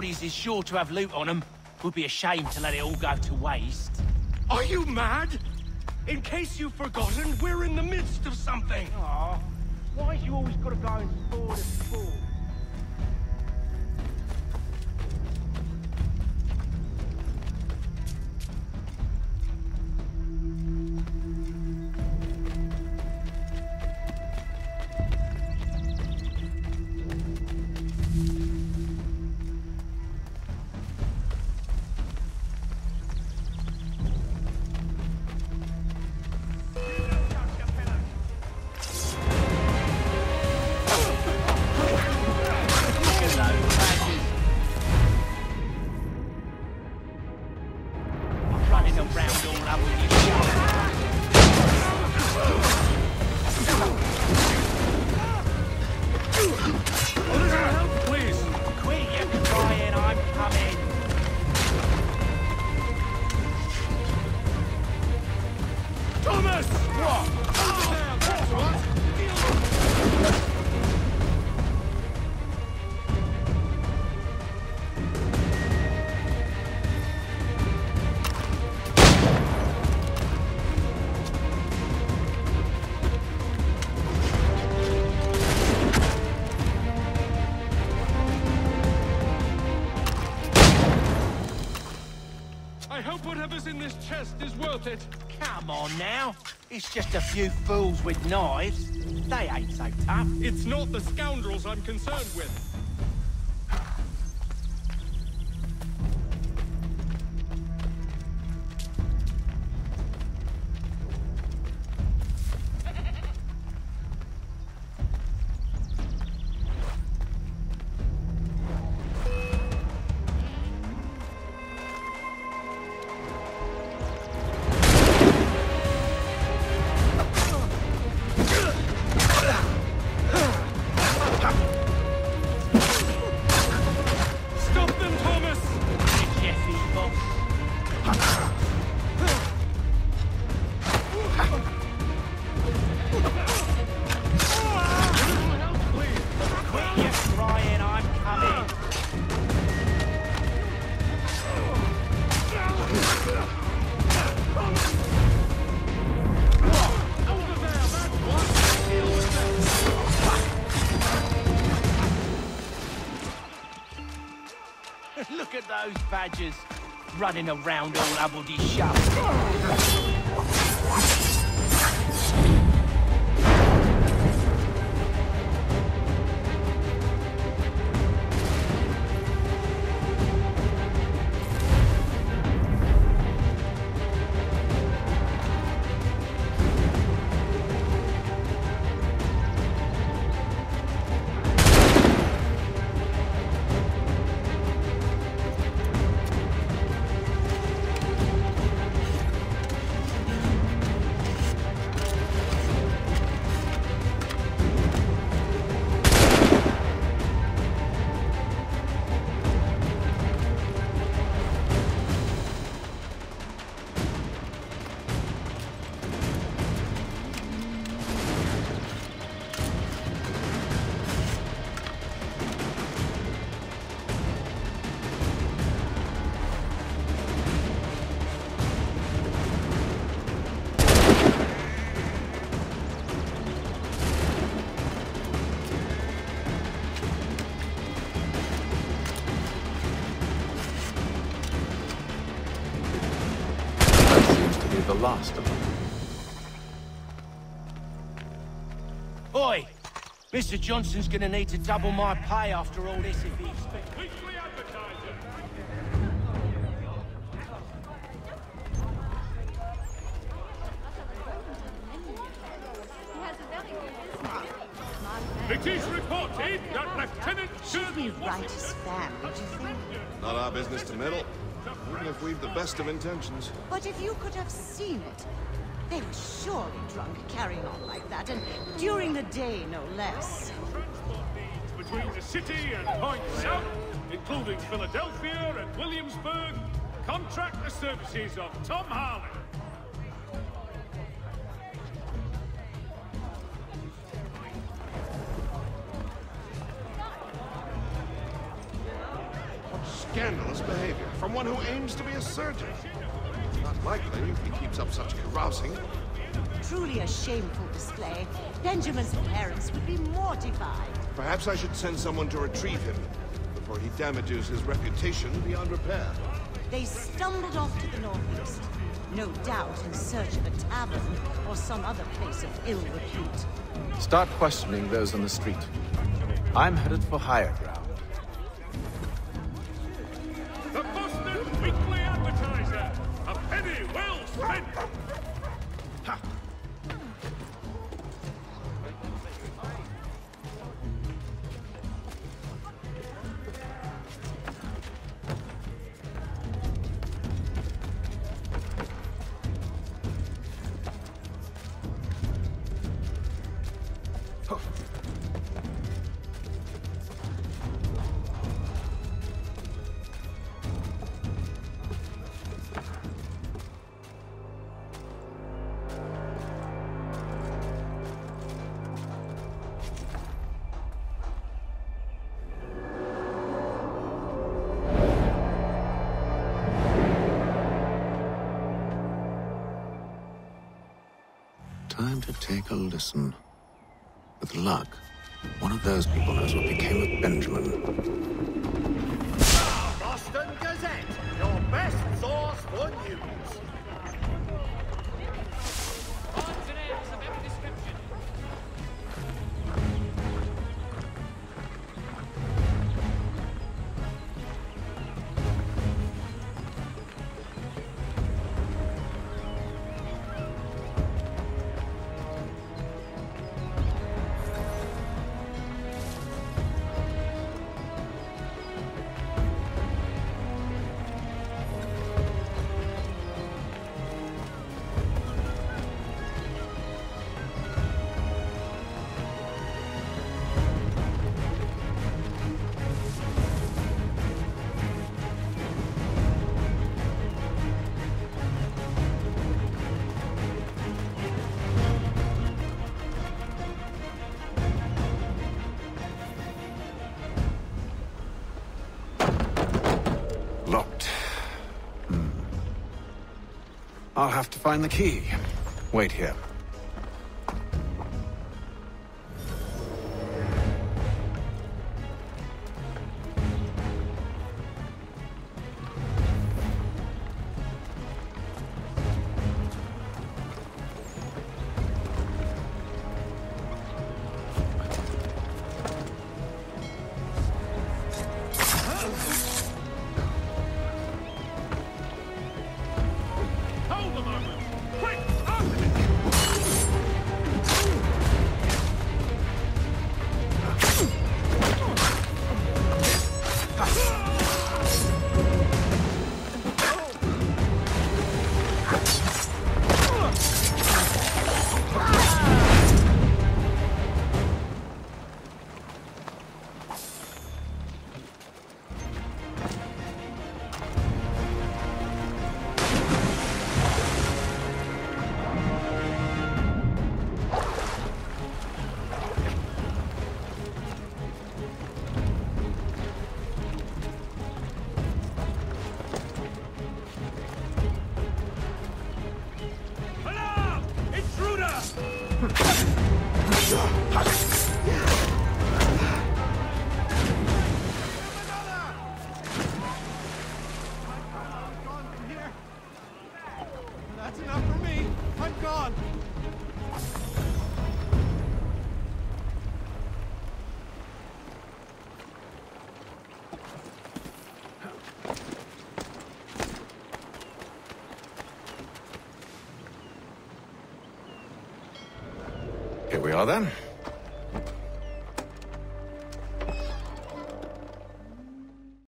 bodies is sure to have loot on them. Would be a shame to let it all go to waste. Are you mad? In case you've forgotten, we're in the midst of something! Aw, why is you always gotta go and spoil the sport? Thomas! What? Whatever's in this chest is worth it. Come on now. It's just a few fools with knives. They ain't so tough. It's not the scoundrels I'm concerned with. Those badgers. Running around all hubbledy shut. Last of them. Oi! Mr. Johnson's gonna need to double my pay after all this if he expects... Weekly advertiser! It is reported that Lieutenant Should we Colonel write his family, do you think? Not our business to meddle. Even if we've the best of intentions. But if you could have seen it, they were surely drunk carrying on like that, and during the day, no less. transport needs between the city and Point South including Philadelphia and Williamsburg, contract the services of Tom Harley. Scandalous behavior from one who aims to be a surgeon. Not likely if he keeps up such carousing. Truly a shameful display. Benjamin's parents would be mortified. Perhaps I should send someone to retrieve him before he damages his reputation beyond repair. They stumbled off to the northeast. No doubt in search of a tavern or some other place of ill repute. Start questioning those on the street. I'm headed for higher ground. Well To take a listen. With luck, one of those people knows what became of Benjamin. I'll have to find the key. Wait here. Ha ha ha! Here we are then.